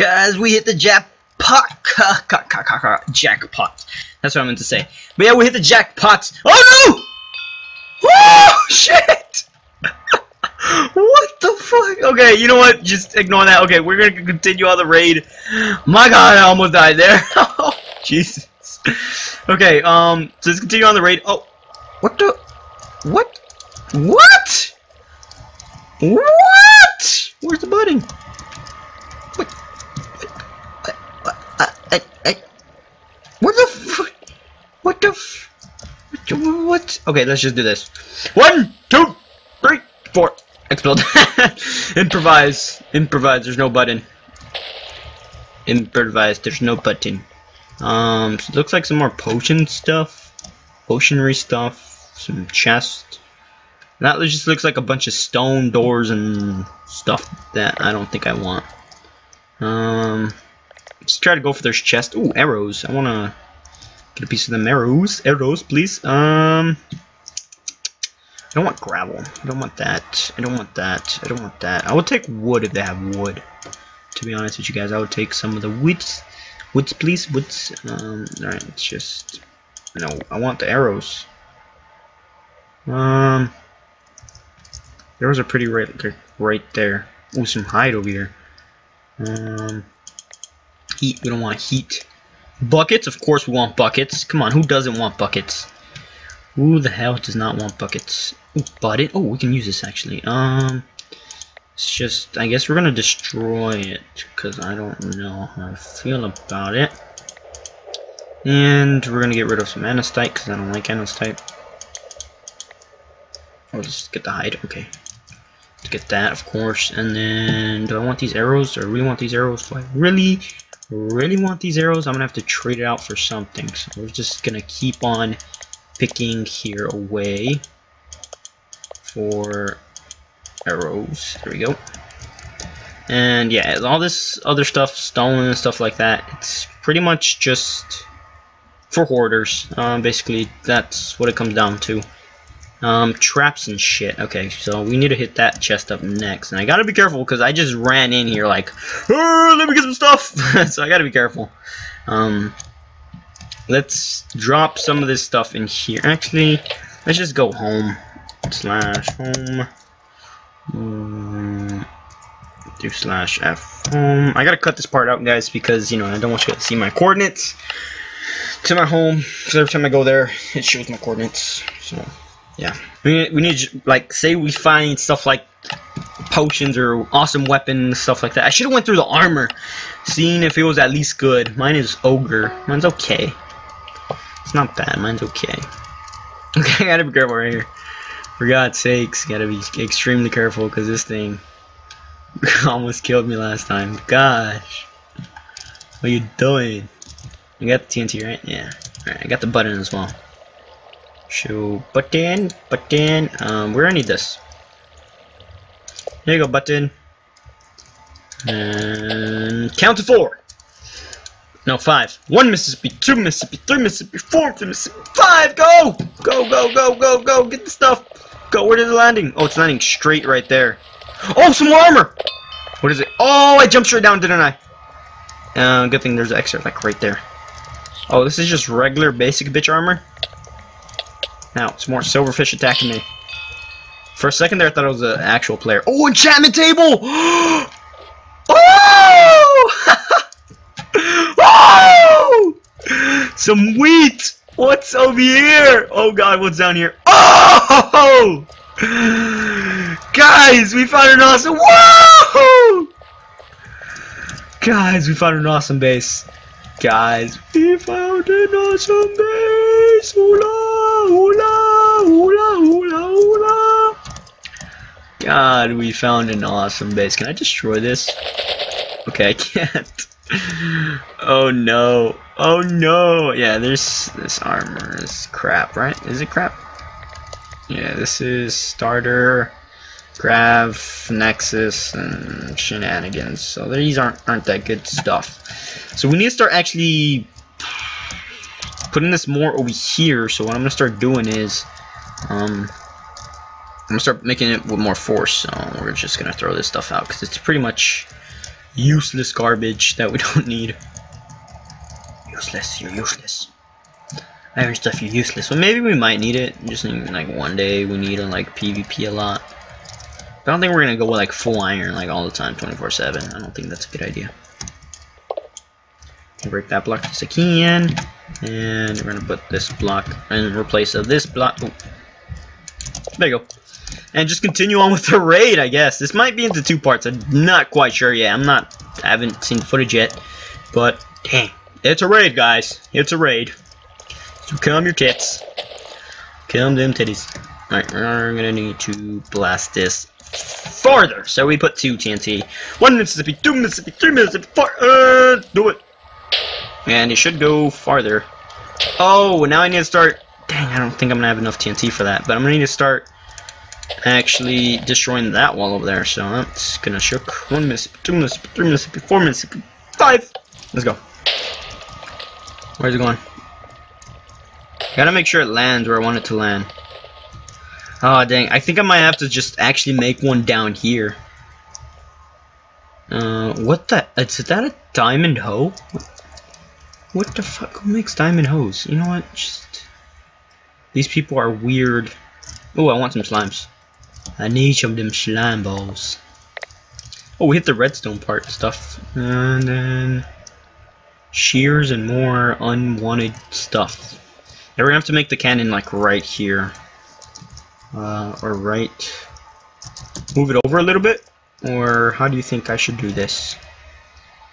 Guys, we hit the jackpot. Jackpot. That's what I meant to say. But yeah, we hit the jackpot. Oh no! Oh shit! what the fuck? Okay, you know what? Just ignore that. Okay, we're gonna continue on the raid. My god, I almost died there. oh, Jesus. Okay, um, so let's continue on the raid. Oh, what the? What? What? What? Where's the button? What? What? What? I, I, I, what the fuck? What the f? What, what? Okay, let's just do this. One, two, three, four. Explode. Improvise. Improvise. There's no button. Improvise. There's no button. Um, so looks like some more potion stuff. Potionary stuff. Some chest. That just looks like a bunch of stone doors and stuff that I don't think I want. Um, let's try to go for this chest. Ooh, arrows. I want to get a piece of them arrows. Arrows, please. Um, I don't want gravel. I don't want that. I don't want that. I don't want that. I will take wood if they have wood. To be honest with you guys, I would take some of the woods. Woods, please. Woods. Um, alright, it's just... No, I want the arrows. Um... Arrows are pretty right, right there. Ooh, some hide over here. Um... Heat. We don't want heat. Buckets? Of course we want buckets. Come on, who doesn't want buckets? Who the hell does not want buckets? Ooh, button. Oh, we can use this actually. Um... It's just, I guess we're gonna destroy it because I don't know how I feel about it. And we're gonna get rid of some andesite because I don't like andesite. I'll just get the hide. Okay, let's get that, of course. And then, do I want these arrows? Do I really want these arrows? Do I really, really want these arrows? I'm gonna have to trade it out for something. So we're just gonna keep on picking here away for arrows. There we go. And yeah, all this other stuff, stone and stuff like that, it's pretty much just for hoarders. Um, basically, that's what it comes down to. Um, traps and shit. Okay, so we need to hit that chest up next. And I gotta be careful because I just ran in here like, oh, let me get some stuff. so I gotta be careful. Um, let's drop some of this stuff in here. Actually, let's just go home. Slash home. Mm, do slash f home. I gotta cut this part out, guys, because you know I don't want you to see my coordinates to my home. Because every time I go there, it shows my coordinates. So yeah, we we need like say we find stuff like potions or awesome weapons, stuff like that. I should have went through the armor, seeing if it was at least good. Mine is ogre. Mine's okay. It's not bad. Mine's okay. Okay, I gotta be careful right here. For God's sakes, gotta be extremely careful because this thing almost killed me last time. Gosh. What are you doing? You got the TNT, right? Yeah. Alright, I got the button as well. Show button, button. Um, we're gonna need this. Here you go, button. And count to four. No, five. One Mississippi, two Mississippi, three Mississippi, four Mississippi, five. Go, go, go, go, go, go. Get the stuff. Go, where is it landing? Oh, it's landing straight right there. Oh, some more armor! What is it? Oh, I jumped straight down, didn't I? Uh, good thing there's an extra, like, right there. Oh, this is just regular, basic bitch armor? Now, it's more silverfish attacking me. For a second there, I thought it was an actual player. Oh, enchantment table! oh! oh! Some wheat! What's over here? Oh god, what's down here? Oh! Guys, we found an awesome. Whoa! Guys, we found an awesome base. Guys, we found an awesome base. Hula, hula, hula, hula, hula. God, we found an awesome base. Can I destroy this? Okay, I can't. oh no. Oh no! Yeah, there's this armor is crap, right? Is it crap? Yeah, this is starter, grav, nexus, and shenanigans. So these aren't aren't that good stuff. So we need to start actually putting this more over here. So what I'm gonna start doing is, um, I'm gonna start making it with more force. So we're just gonna throw this stuff out because it's pretty much useless garbage that we don't need. Useless, you're useless. Iron stuff, you're useless. Well, maybe we might need it. Just in, like one day we need to like PvP a lot. But I don't think we're gonna go with like full iron like all the time, 24/7. I don't think that's a good idea. Break that block as I can, and we're gonna put this block in replace of this block. Oh. There you go. And just continue on with the raid, I guess. This might be into two parts. I'm not quite sure yet. I'm not. I haven't seen footage yet, but dang, it's a raid, guys. It's a raid. So come your tits. Come them titties. Alright, we're gonna need to blast this farther. So we put two TNT. One Mississippi, two Mississippi, three Mississippi, four. Uh, do it. And it should go farther. Oh, now I need to start. Dang, I don't think I'm gonna have enough TNT for that. But I'm gonna need to start actually destroying that wall over there. So that's gonna shook. One Mississippi, two Mississippi, three Mississippi, four Mississippi, five. Let's go. Where's it going? Gotta make sure it lands where I want it to land. Oh dang, I think I might have to just actually make one down here. Uh, what the? Is that a diamond hoe? The fuck? Who makes diamond hose? You know what? Just these people are weird. Oh, I want some slimes. I need some of them slime balls. Oh, we hit the redstone part and stuff, and then shears and more unwanted stuff. Now we're gonna have to make the cannon like right here. Uh, or right. Move it over a little bit? Or how do you think I should do this?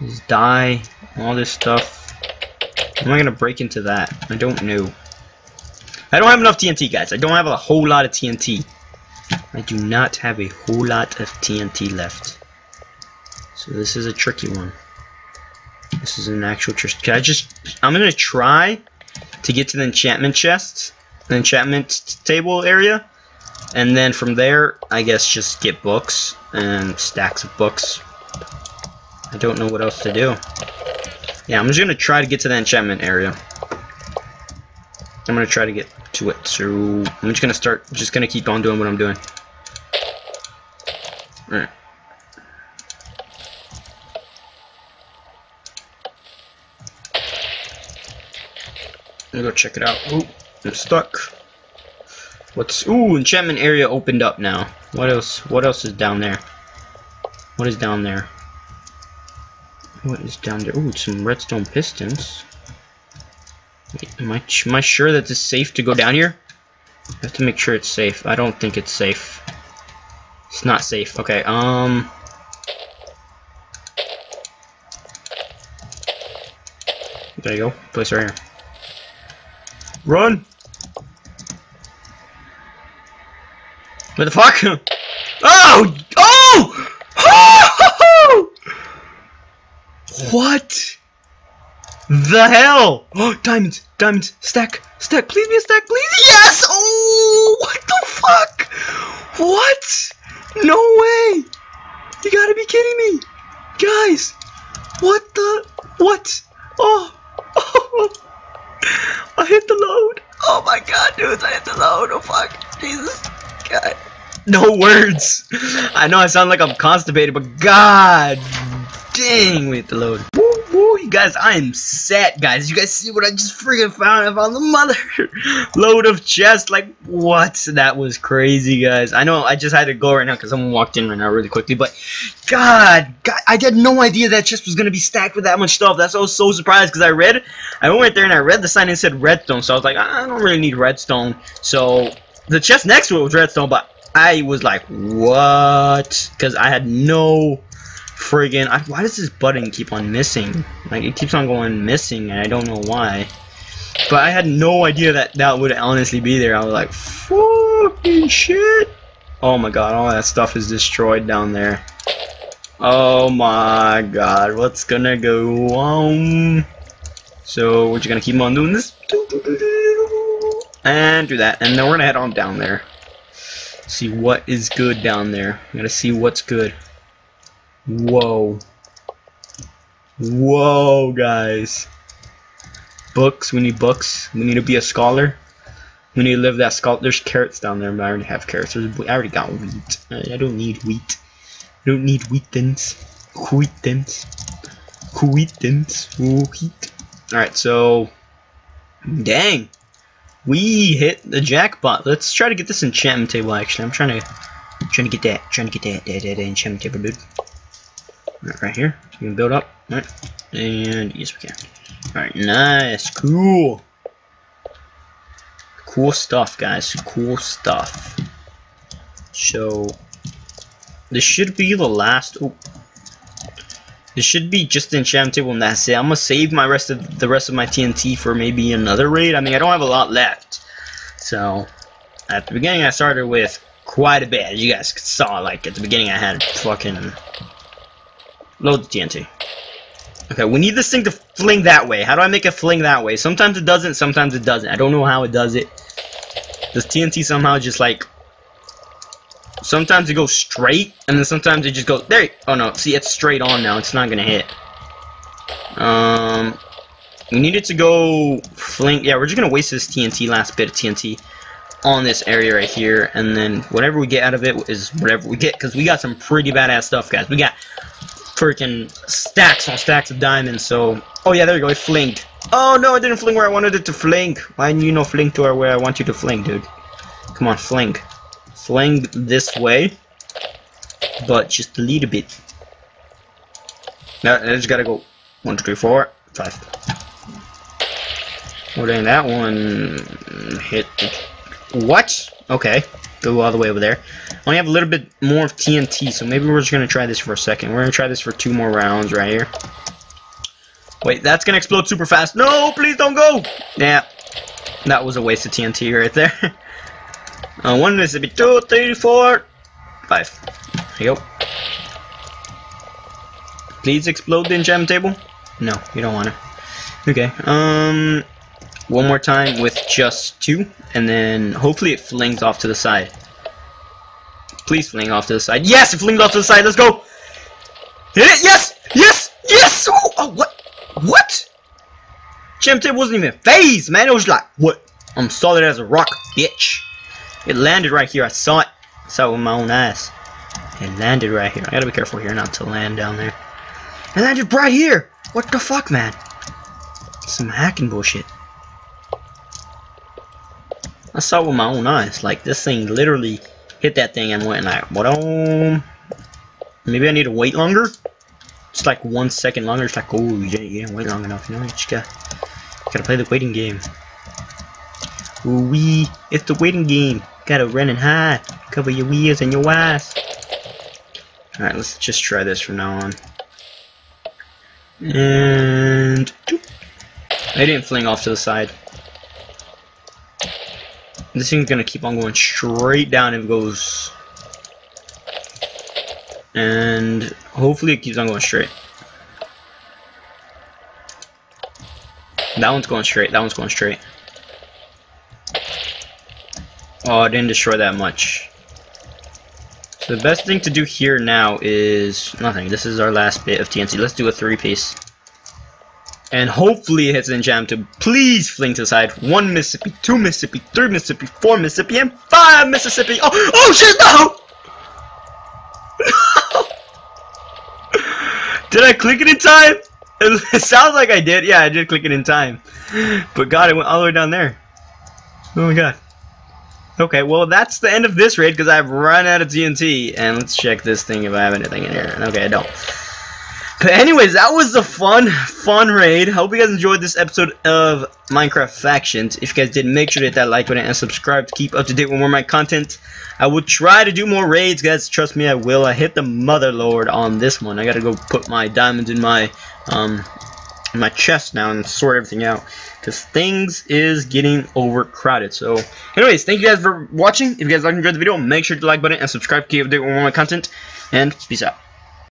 Just die, all this stuff. Am I gonna break into that? I don't know. I don't have enough TNT, guys. I don't have a whole lot of TNT. I do not have a whole lot of TNT left. So this is a tricky one. This is an actual trick. Can I just... I'm gonna try to get to the enchantment chest, the enchantment table area, and then from there, I guess just get books and stacks of books. I don't know what else to do. Yeah, I'm just gonna try to get to the enchantment area. I'm gonna try to get to it. So I'm just gonna start, just gonna keep on doing what I'm doing. Alright. Let me go check it out. Ooh, I'm stuck. What's ooh enchantment area opened up now. What else what else is down there? What is down there? What is down there? Ooh, some redstone pistons. Wait, am I am I sure that it's safe to go down here? I have to make sure it's safe. I don't think it's safe. It's not safe. Okay, um There you go. Place right here. Run! What the fuck? Oh! Oh! oh! What? The hell? Oh, diamonds, diamonds, stack, stack, please be a stack, please. Yes! Oh, what the fuck? What? No way! You gotta be kidding me, guys! What the? What? Oh! oh. I hit the load. Oh my god, dudes, I hit the load. Oh fuck, Jesus. God. No words. I know I sound like I'm constipated, but god dang, we hit the load. Woo, woo, you guys, I am set, guys. You guys see what I just freaking found? I found the mother load of chests. Like, what? That was crazy, guys. I know I just had to go right now because someone walked in right now really quickly, but god, god, I had no idea that chest was going to be stacked with that much stuff. That's I was so surprised because I read, I went right there and I read the sign and said redstone, so I was like, I don't really need redstone. So, the chest next to it was redstone, but I was like, what? Because I had no friggin' I, why does this button keep on missing? Like, it keeps on going missing, and I don't know why. But I had no idea that that would honestly be there. I was like, fucking shit. Oh my god, all that stuff is destroyed down there. Oh my god, what's gonna go on? So, we're just gonna keep on doing this. And do that. And then we're gonna head on down there. See what is good down there. I gotta see what's good. Whoa. Whoa, guys. Books. We need books. We need to be a scholar. We need to live that scholar. There's carrots down there, but I already have carrots. There's, I already got wheat. I don't need wheat. I don't need wheat things. Quittance. Quittance. Quit. Alright, so. Dang. We hit the jackpot. Let's try to get this enchantment table, actually. I'm trying to trying to get that. Trying to get that, that, that, that enchantment table, dude. Right, right here. So we can build up. Alright. And yes, we can. Alright, nice. Cool. Cool stuff, guys. Cool stuff. So, this should be the last. Oh, this should be just the enchantment table and that's it. I'm gonna save my rest of the rest of my TNT for maybe another raid. I mean, I don't have a lot left. So, at the beginning, I started with quite a bit. As you guys saw, like at the beginning, I had fucking loads of TNT. Okay, we need this thing to fling that way. How do I make it fling that way? Sometimes it doesn't, sometimes it doesn't. I don't know how it does it. Does TNT somehow just like sometimes it goes straight, and then sometimes it just goes there. Oh no, see, it's straight on now. It's not gonna hit. Um, we needed to go fling... Yeah, we're just gonna waste this TNT, last bit of TNT, on this area right here, and then whatever we get out of it is whatever we get, because we got some pretty badass stuff, guys. We got freaking stacks on stacks of diamonds. So, oh yeah, there you go. It flinged. Oh no, it didn't fling where I wanted it to fling. Why didn't you know fling to where I want you to fling, dude? Come on, fling fling this way, but just a little bit. Now, I just gotta go one, two, three, four, five. Well, then that one hit. What? Okay, go all the way over there. I only have a little bit more of TNT, so maybe we're just gonna try this for a second. We're gonna try this for two more rounds right here. Wait, that's gonna explode super fast. No, please don't go! Yeah, that was a waste of TNT right there. Uh, one Mississippi, two, three, four, five. Here you go. Please explode the enchantment table. No, you don't want to. Okay. Um, one more time with just two, and then hopefully it flings off to the side. Please fling off to the side. Yes, it flings off to the side. Let's go. Hit it. Yes. Yes. Yes. Oh, oh what? What? Champ table wasn't even phased, man. It was like, what? I'm solid as a rock, bitch. It landed right here. I saw it. I saw it with my own eyes. It landed right here. I gotta be careful here not to land down there. It landed right here! What the fuck, man? Some hacking bullshit. I saw it with my own eyes. Like, this thing literally hit that thing and went like, what um... Maybe I need to wait longer? It's like one second longer. It's like, oh, you didn't, you didn't wait long enough. You know, you just gotta, gotta play the waiting game. Ooh wee, it's the waiting game. Gotta run and hide. Cover your wheels and your eyes. Alright, let's just try this from now on. And... I didn't fling off to the side. This thing's gonna keep on going straight down if it goes... And hopefully it keeps on going straight. That one's going straight, that one's going straight. Oh, I didn't destroy that much. So the best thing to do here now is nothing. This is our last bit of TNT. Let's do a three-piece. And hopefully it hits enchant to please fling to the side. One Mississippi, two Mississippi, three Mississippi, four Mississippi, and five Mississippi. Oh, oh shit, no! did I click it in time? It sounds like I did. Yeah, I did click it in time. But God, it went all the way down there. Oh my God. Okay, well that's the end of this raid because I've run out of TNT. And let's check this thing if I have anything in here. Okay, I don't. But anyways, that was the fun, fun raid. Hope you guys enjoyed this episode of Minecraft Factions. If you guys did, make sure to hit that like button and subscribe to keep up to date with more of my content. I will try to do more raids, guys. Trust me, I will. I hit the Mother Lord on this one. I gotta go put my diamonds in my um in my chest now and sort everything out because things is getting overcrowded. So, anyways, thank you guys for watching. If you guys like enjoyed the video, make sure to like button and subscribe to keep up to date with more of my content. And peace out.